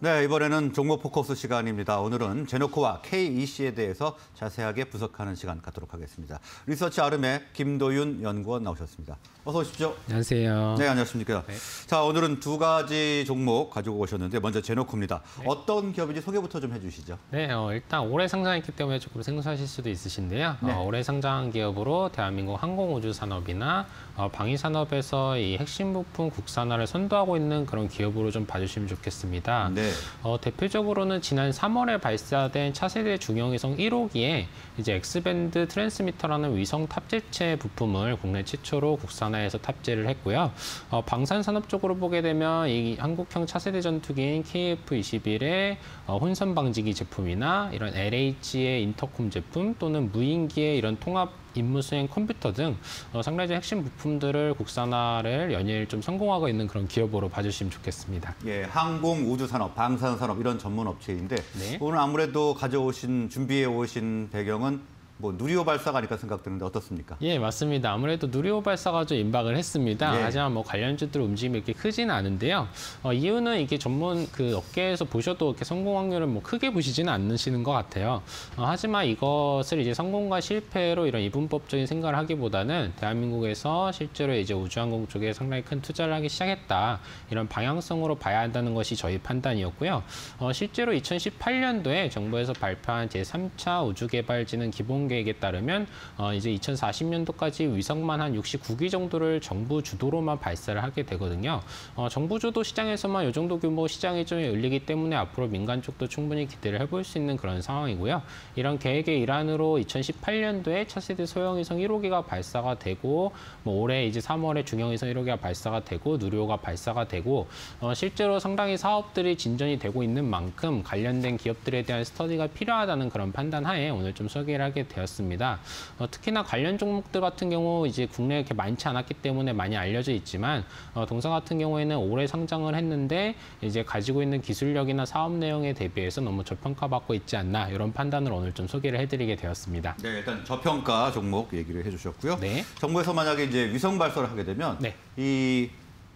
네, 이번에는 종목 포커스 시간입니다. 오늘은 제노코와 KEC에 대해서 자세하게 분석하는 시간 갖도록 하겠습니다. 리서치 아름의 김도윤 연구원 나오셨습니다. 어서 오십시오. 안녕하세요. 네, 안녕하십니까. 네. 자, 오늘은 두 가지 종목 가지고 오셨는데 먼저 제노코입니다. 어떤 기업인지 소개부터 좀 해주시죠. 네, 어, 일단 올해 상장했기 때문에 조금 생소하실 수도 있으신데요. 네. 어, 올해 상장한 기업으로 대한민국 항공우주 산업이나 어, 방위 산업에서 이 핵심 부품 국산화를 선도하고 있는 그런 기업으로 좀 봐주시면 좋겠습니다. 네. 어, 대표적으로는 지난 3월에 발사된 차세대 중형위성 1호기에 이제 X-band transmitter라는 위성 탑재체 부품을 국내 최초로 국산화해서 탑재를 했고요. 어, 방산 산업 쪽으로 보게 되면 이 한국형 차세대 전투기인 KF-21의 어, 혼선 방지기 제품이나 이런 LAH의 intercom 제품 또는 무인기의 이런 통합 임무 수행 컴퓨터 등 어, 상당히 핵심 부품들을 국산화를 연일 좀 성공하고 있는 그런 기업으로 봐주시면 좋겠습니다. 예, 항공, 우주 산업, 방산 산업 이런 전문 업체인데 네. 오늘 아무래도 가져오신 준비해 오신 배경은 뭐 누리호 발사가 아닐까 생각되는데 어떻습니까? 예, 맞습니다. 아무래도 누리호 발사가 좀 임박을 했습니다. 예. 하지만 뭐 관련주들 움직임이 이렇게 크지는 않은데요. 어, 이유는 이게 전문 그 업계에서 보셔도 이렇게 성공 확률을 뭐 크게 보시지는 않으시는 것 같아요. 어, 하지만 이것을 이제 성공과 실패로 이런 이분법적인 생각을 하기보다는 대한민국에서 실제로 이제 우주항공 쪽에 상당히 큰 투자를 하기 시작했다. 이런 방향성으로 봐야 한다는 것이 저희 판단이었고요. 어, 실제로 2018년도에 정부에서 발표한 제3차 우주개발지능 기본 계획에 따르면 어, 이제 2040년도까지 위성만 한 69기 정도를 정부 주도로만 발사를 하게 되거든요. 어, 정부 주도 시장에서만 이 정도 규모 시장이 좀 열리기 때문에 앞으로 민간 쪽도 충분히 기대를 해볼 수 있는 그런 상황이고요. 이런 계획의 일환으로 2018년도에 차세대 소형위성 1호기가 발사가 되고 뭐 올해 이제 3월에 중형위성 1호기가 발사가 되고 누리호가 발사가 되고 어, 실제로 상당히 사업들이 진전이 되고 있는 만큼 관련된 기업들에 대한 스터디가 필요하다는 그런 판단 하에 오늘 좀 소개를 하게 되었습니다. 어, 특히나 관련 종목들 같은 경우 이제 국내에 이렇게 많지 않았기 때문에 많이 알려져 있지만 어, 동사 같은 경우에는 올해 상장을 했는데 이제 가지고 있는 기술력이나 사업 내용에 대비해서 너무 저평가받고 있지 않나 이런 판단을 오늘 좀 소개를 해드리게 되었습니다. 네, 일단 저평가 종목 얘기를 해주셨고요. 네. 정부에서 만약에 이제 위성 발사를 하게 되면 네. 이,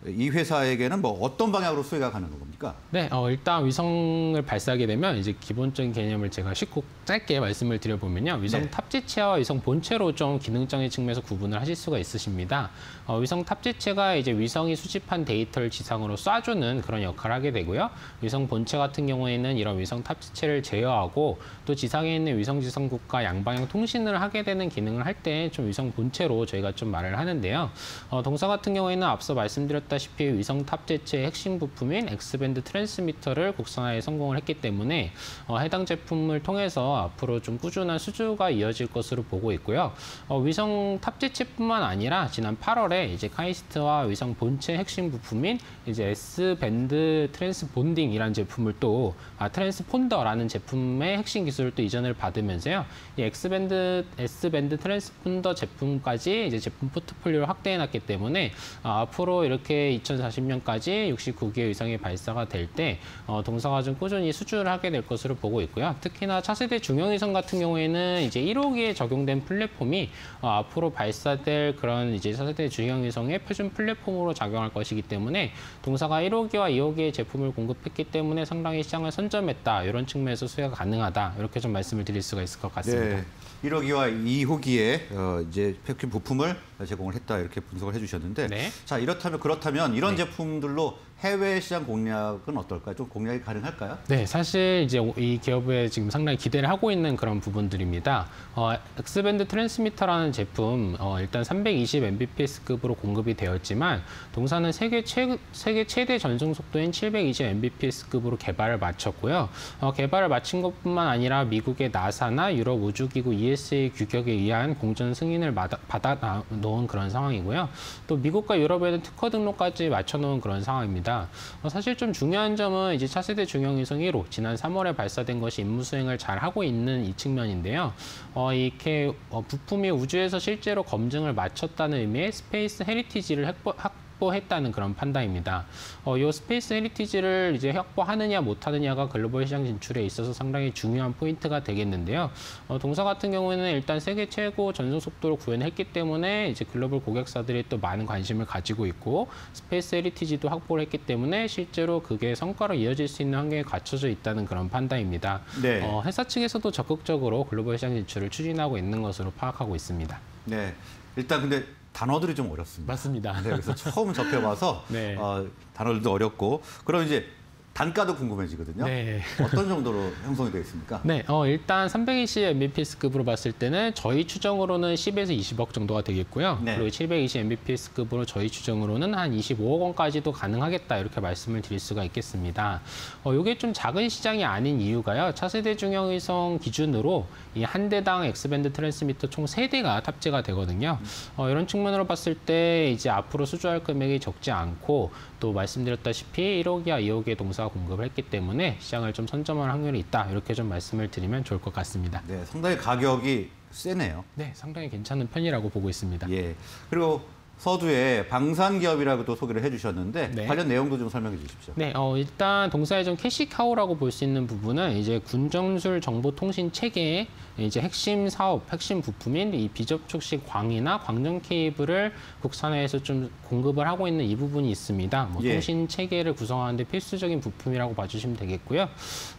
이 회사에게는 뭐 어떤 방향으로 수혜가 가는 겁니까? 네, 어, 일단 위성을 발사하게 되면 이제 기본적인 개념을 제가 쉽고 짧게 말씀을 드려보면요. 위성 네. 탑재체와 위성 본체로 좀 기능적인 측면에서 구분을 하실 수가 있으십니다. 어, 위성 탑재체가 이제 위성이 수집한 데이터를 지상으로 쏴주는 그런 역할을 하게 되고요. 위성 본체 같은 경우에는 이런 위성 탑재체를 제어하고 또 지상에 있는 위성 지상국과 양방향 통신을 하게 되는 기능을 할 때 좀 위성 본체로 저희가 좀 말을 하는데요. 어, 동사 같은 경우에는 앞서 말씀드렸 다시피 위성 탑재체의 핵심 부품인 X-band transmitter를 국산화에 성공을 했기 때문에 어, 해당 제품을 통해서 앞으로 좀 꾸준한 수주가 이어질 것으로 보고 있고요. 어, 위성 탑재체뿐만 아니라 지난 8월에 이제 카이스트와 위성 본체 핵심 부품인 이제 S 밴드 트랜스본딩이라는 제품을 또 아, transponder라는 제품의 핵심 기술을 또 이전을 받으면서요. 이 X band S band transponder 제품까지 이제 제품 포트폴리오를 확대해 놨기 때문에 아, 앞으로 이렇게 2040년까지 69개 이상의 발사가 될때 어, 동사가 좀 꾸준히 수주를 하게 될 것으로 보고 있고요. 특히나 차세대 중형위성 같은 경우에는 이제 1호기에 적용된 플랫폼이 어, 앞으로 발사될 그런 이제 차세대 중형위성의 표준 플랫폼으로 작용할 것이기 때문에 동사가 1호기와 2호기의 제품을 공급했기 때문에 상당히 시장을 선점했다 이런 측면에서 수혜가 가능하다 이렇게 좀 말씀을 드릴 수가 있을 것 같습니다. 네. 1호기와 2호기에 어, 이제 패킨 부품을 제공을 했다 이렇게 분석을 해주셨는데 네. 자 이렇다면 그렇다면 이런 네. 제품들로 해외 시장 공략은 어떨까요? 좀 공략이 가능할까요? 네, 사실 이제 이 기업에 지금 상당히 기대를 하고 있는 그런 부분들입니다. 어, X-band transmitter라는 제품 어, 일단 320 Mbps급으로 공급이 되었지만 동사는 세계 최 세계 최대 전송 속도인 720 Mbps급으로 개발을 마쳤고요. 어, 개발을 마친 것뿐만 아니라 미국의 나사나 유럽 우주기구 ESA 규격에 의한 공정 승인을 받아, 받아 놓은 그런 상황이고요. 또 미국과 유럽에는 특허 등록 까지 마쳐놓은 그런 상황입니다. 어, 사실 좀 중요한 점은 이제 차세대 중형위성 1호 지난 3월에 발사된 것이 임무 수행을 잘 하고 있는 이 측면인데요. 어, 이렇게 어, 부품이 우주에서 실제로 검증을 마쳤다는 의미의 space heritage를 확보, 확보 했다는 그런 판단입니다. 어, 이 space heritage를 이제 확보하느냐 못하느냐가 글로벌 시장 진출에 있어서 상당히 중요한 포인트가 되겠는데요. 어, 동사 같은 경우에는 일단 세계 최고 전송 속도를 구현했기 때문에 이제 글로벌 고객사들이 또 많은 관심을 가지고 있고 space heritage도 확보를 했기 때문에 실제로 그게 성과로 이어질 수 있는 환경에 갖춰져 있다는 그런 판단입니다. 네. 어, 회사 측에서도 적극적으로 글로벌 시장 진출을 추진하고 있는 것으로 파악하고 있습니다. 네. 일단 근데 단어들이 좀 어렵습니다. 맞습니다. 네, 그래서 처음 접해봐서 네. 어, 단어들도 어렵고 그럼 이제 단가도 궁금해지거든요. 네. 어떤 정도로 형성이 되어 있습니까? 네, 어, 일단 320 Mbps급으로 봤을 때는 저희 추정으로는 10에서 20억 정도가 되겠고요. 네. 그리고 720 Mbps급으로 저희 추정으로는 한 25억 원까지도 가능하겠다 이렇게 말씀을 드릴 수가 있겠습니다. 어, 이게 좀 작은 시장이 아닌 이유가요. 차세대 중형위성 기준으로 이 한 대당 X-band transmitter 총 세 대가 탑재가 되거든요. 어, 이런 측면으로 봤을 때 이제 앞으로 수주할 금액이 적지 않고 또 말씀드렸다시피 1호기와 2호기에 동사가 공급을 했기 때문에 시장을 좀 선점할 확률이 있다. 이렇게 좀 말씀을 드리면 좋을 것 같습니다. 네, 상당히 가격이 세네요. 네, 상당히 괜찮은 편이라고 보고 있습니다. 예. 그리고 서두에 방산 기업이라고 또 소개를 해주셨는데 네. 관련 내용도 좀 설명해 주십시오. 네, 어, 일단 동사의 좀 cash cow라고 볼 수 있는 부분은 이제 군 전술 정보통신 체계의 이제 핵심 사업, 핵심 부품인 이 비접촉식 광이나 광전 케이블을 국산화해서 좀 공급을 하고 있는 이 부분이 있습니다. 뭐 예. 통신 체계를 구성하는데 필수적인 부품이라고 봐주시면 되겠고요.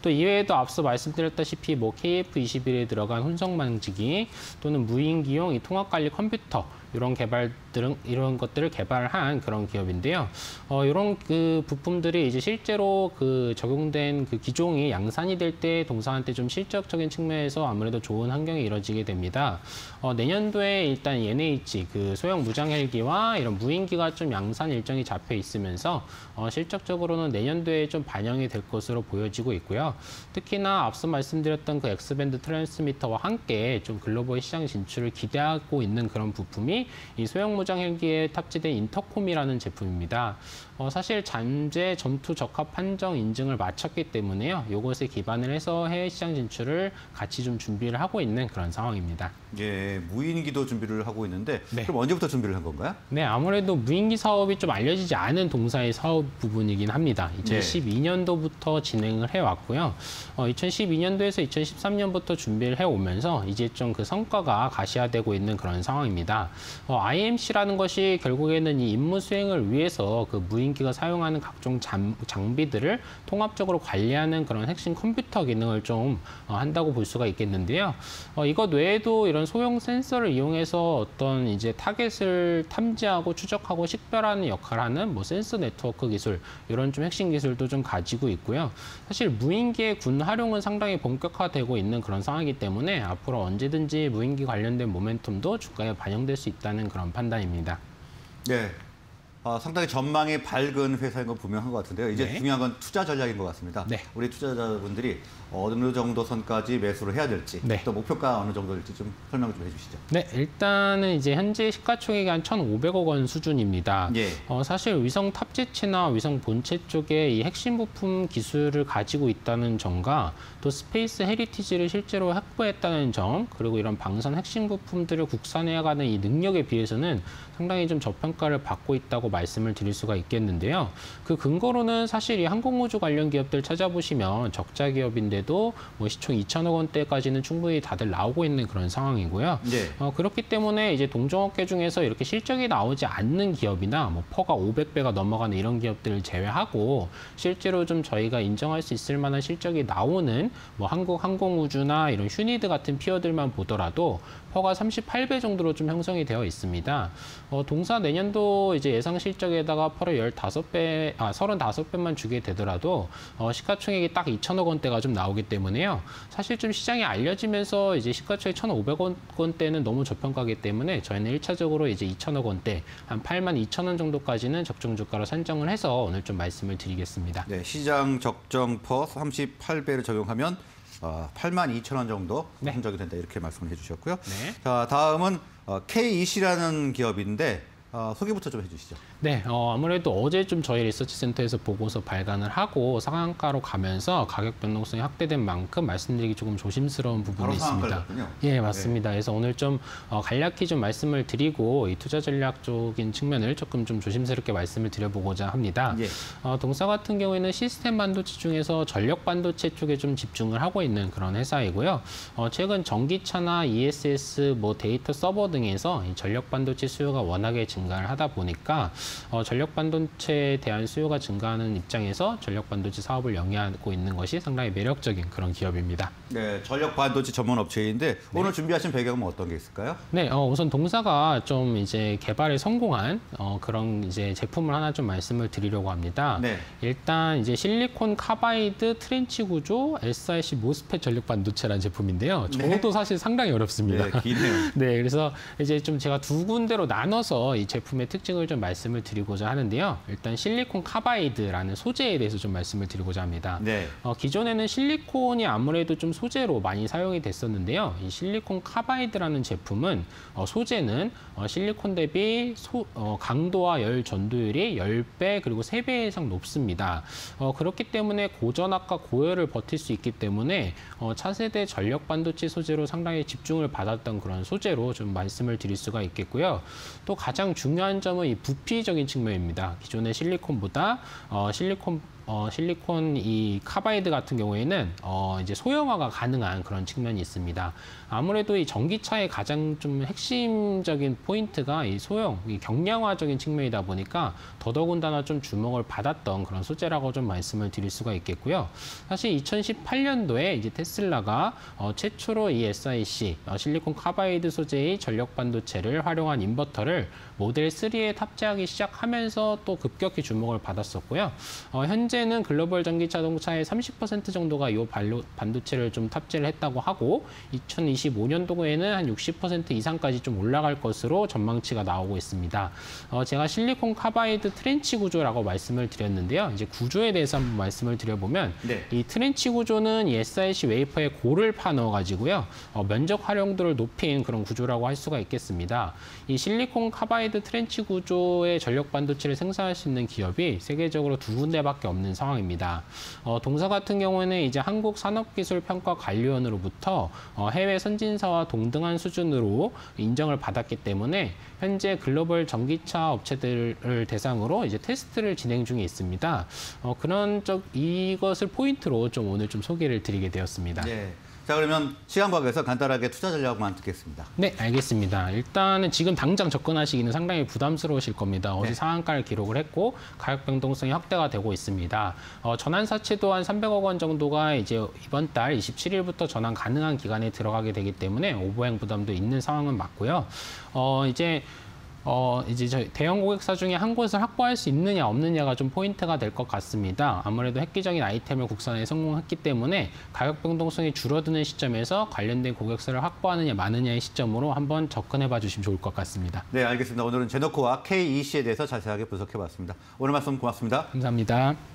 또 이외에도 앞서 말씀드렸다시피 뭐 KF21에 들어간 혼성망지기 또는 무인기용 이 통합 관리 컴퓨터 이런 개발들은 이런 것들을 개발한 그런 기업인데요. 어, 이런 그 부품들이 이제 실제로 그 적용된 그 기종이 양산이 될 때 동사한테 좀 실적적인 측면에서 아무래도 좋은 환경이 이뤄지게 됩니다. 어, 내년도에 일단 NH 그 소형 무장 헬기와 이런 무인기가 좀 양산 일정이 잡혀 있으면서 어, 실적적으로는 내년도에 좀 반영이 될 것으로 보여지고 있고요. 특히나 앞서 말씀드렸던 그 X밴드 트랜스미터와 함께 좀 글로벌 시장 진출을 기대하고 있는 그런 부품이 이 소형 무장 헬기에 탑재된 인터콤이라는 제품입니다. 어, 사실 잠재 전투 적합 판정 인증을 마쳤기 때문에요. 이것에 기반을 해서 해외 시장 진출을 같이 좀 준비를 하고 있는 그런 상황입니다. 예, 무인기도 준비를 하고 있는데 네. 그럼 언제부터 준비를 한 건가요? 네, 아무래도 무인기 사업이 좀 알려지지 않은 동사의 사업 부분이긴 합니다. 네. 2012년도부터 진행을 해왔고요. 어, 2012년도에서 2013년부터 준비를 해오면서 이제 좀 그 성과가 가시화되고 있는 그런 상황입니다. 어, IMC라는 것이 결국에는 이 임무 수행을 위해서 그 무인기가 사용하는 각종 잠- 장비들을 통합적으로 관리하는 그런 핵심 컴퓨터 기능을 좀 어, 한다고 볼 수가 있겠는데요. 어, 이것 외에도 이런 소형 센서를 이용해서 어떤 이제 타겟을 탐지하고 추적하고 식별하는 역할을 하는 뭐 센서 네트워크 기술 이런 좀 핵심 기술도 좀 가지고 있고요. 사실 무인기의 군 활용은 상당히 본격화되고 있는 그런 상황이기 때문에 앞으로 언제든지 무인기 관련된 모멘텀도 주가에 반영될 수 있다 는 그런 판단입니다. 네. 아, 상당히 전망이 밝은 회사인 건 분명한 것 같은데요. 이제 네. 중요한 건 투자 전략인 것 같습니다. 네. 우리 투자자분들이 어느 정도 선까지 매수를 해야 될지, 네. 또 목표가 어느 정도일지 좀 설명 좀 해주시죠. 네, 일단은 이제 현재 시가총액이 한 1,500억 원 수준입니다. 예. 어, 사실 위성 탑재체나 위성 본체 쪽에 이 핵심 부품 기술을 가지고 있다는 점과 또 space heritage를 실제로 확보했다는 점, 그리고 이런 방산 핵심 부품들을 국산화해가는 이 능력에 비해서는 상당히 좀 저평가를 받고 있다고 말씀을 드릴 수가 있겠는데요. 그 근거로는 사실 이 항공우주 관련 기업들 찾아보시면 적자 기업인데도 뭐 시총 2천억 원대까지는 충분히 다들 나오고 있는 그런 상황이고요. 네. 어, 그렇기 때문에 이제 동종업계 중에서 이렇게 실적이 나오지 않는 기업이나 뭐 PER가 500배가 넘어가는 이런 기업들을 제외하고 실제로 좀 저희가 인정할 수 있을 만한 실적이 나오는 뭐 한국 항공우주나 이런 휴니드 같은 peer들만 보더라도 PER가 38배 정도로 좀 형성이 되어 있습니다. 어, 동사 내년도 이제 예상 실적에다가 퍼를 15배, 아, 35배만 주게 되더라도 어, 시가총액이 딱 2천억 원대가 좀 나오기 때문에요. 사실 좀 시장이 알려지면서 이제 시가총액 1,500억 원대는 너무 저평가기 때문에 저희는 1차적으로 이제 2천억 원대, 한 8만 2천 원 정도까지는 적정 주가로 산정을 해서 오늘 좀 말씀을 드리겠습니다. 네, 시장 적정 퍼 38배를 적용하면 어, 8만 2천 원 정도 네. 한적이 된다 이렇게 말씀을 해주셨고요. 네. 자, 다음은 어, KEC라는 기업인데 어, 소개부터 좀 해주시죠. 네, 어, 아무래도 어제 좀 저희 리서치 센터에서 보고서 발간을 하고 상한가로 가면서 가격 변동성이 확대된 만큼 말씀드리기 조금 조심스러운 부분이 있습니다. 예, 맞습니다. 그래서 오늘 좀 어, 간략히 좀 말씀을 드리고 이 투자 전략적인 측면을 조금 좀 조심스럽게 말씀을 드려보고자 합니다. 예. 어, 동사 같은 경우에는 시스템 반도체 중에서 전력 반도체 쪽에 좀 집중을 하고 있는 그런 회사이고요. 어, 최근 전기차나 ESS, 뭐 데이터 서버 등에서 이 전력 반도체 수요가 워낙에 증가를 하다 보니까 어, 전력 반도체에 대한 수요가 증가하는 입장에서 전력 반도체 사업을 영위하고 있는 것이 상당히 매력적인 그런 기업입니다. 네, 전력 반도체 전문 업체인데 오늘 준비하신 배경은 어떤 게 있을까요? 네, 어, 우선 동사가 좀 이제 개발에 성공한 어, 그런 이제 제품을 하나 좀 말씀을 드리려고 합니다. 네. 일단 이제 실리콘 카바이드 trench 구조 SiC MOSFET 전력 반도체라는 제품인데요. 저도 사실 상당히 어렵습니다. 네, 기네요. 네, 그래서 이제 좀 제가 두 군데로 나눠서 이 제품의 특징을 좀 말씀을 드리고자 하는데요. 일단 실리콘 카바이드라는 소재에 대해서 좀 말씀을 드리고자 합니다. 네. 어, 기존에는 실리콘이 아무래도 좀 소재로 많이 사용이 됐었는데요. 이 실리콘 카바이드라는 제품은 어, 소재는 어, 실리콘 대비 소- 어, 강도와 열 전도율이 10배 그리고 3배 이상 높습니다. 어, 그렇기 때문에 고전압과 고열을 버틸 수 있기 때문에 어, 차세대 전력 반도체 소재로 상당히 집중을 받았던 그런 소재로 좀 말씀을 드릴 수가 있겠고요. 또 가장 중요한 점은 이 부피적인 측면입니다. 기존의 실리콘보다 어, 실리콘 어, 실리콘 이 카바이드 같은 경우에는 어, 이제 소형화가 가능한 그런 측면이 있습니다. 아무래도 이 전기차의 가장 좀 핵심적인 포인트가 이 소형, 이 경량화적인 측면이다 보니까 더더군다나 좀 주목을 받았던 그런 소재라고 좀 말씀을 드릴 수가 있겠고요. 사실 2018년도에 이제 테슬라가 어, 최초로 이 SiC 어, 실리콘 카바이드 소재의 전력 반도체를 활용한 인버터를 모델 3에 탑재하기 시작하면서 또 급격히 주목을 받았었고요. 어, 현재는 글로벌 전기 자동차의 30% 정도가 이 반도체를 좀 탑재를 했다고 하고 2025년도에는 한 60% 이상까지 좀 올라갈 것으로 전망치가 나오고 있습니다. 어, 제가 실리콘 카바이드 trench 구조라고 말씀을 드렸는데요. 이제 구조에 대해서 한번 말씀을 드려보면 네. 이 trench 구조는 이 SiC 웨이퍼에 골을 파넣어 가지고요 어, 면적 활용도를 높인 그런 구조라고 할 수가 있겠습니다. 이 실리콘 카바이드 trench 구조의 전력 반도체를 생산할 수 있는 기업이 세계적으로 두 군데밖에 없는 상황입니다. 어, 동사 같은 경우에는 이제 한국 산업기술평가관리원으로부터 어, 해외 선진사와 동등한 수준으로 인정을 받았기 때문에 현재 글로벌 전기차 업체들을 대상으로 이제 테스트를 진행 중에 있습니다. 어, 그런 적 이것을 포인트로 좀 오늘 좀 소개를 드리게 되었습니다. 네. 자, 그러면 시간 관계에서 간단하게 투자 전략만 듣겠습니다. 네, 알겠습니다. 일단은 지금 당장 접근하시기는 상당히 부담스러우실 겁니다. 어제 네. 상한가를 기록을 했고 가격 변동성이 확대가 되고 있습니다. 어, 전환 사채도 한 300억 원 정도가 이제 이번 달 27일부터 전환 가능한 기간에 들어가게 되기 때문에 오버행 부담도 있는 상황은 맞고요. 어, 이제 어, 이제 저희 대형 고객사 중에 한 곳을 확보할 수 있느냐 없느냐가 좀 포인트가 될 것 같습니다. 아무래도 획기적인 아이템을 국산에 성공했기 때문에 가격 변동성이 줄어드는 시점에서 관련된 고객사를 확보하느냐 마느냐의 시점으로 한번 접근해 봐 주시면 좋을 것 같습니다. 네, 알겠습니다. 오늘은 제노코와 KEC에 대해서 자세하게 분석해 봤습니다. 오늘 말씀 고맙습니다. 감사합니다.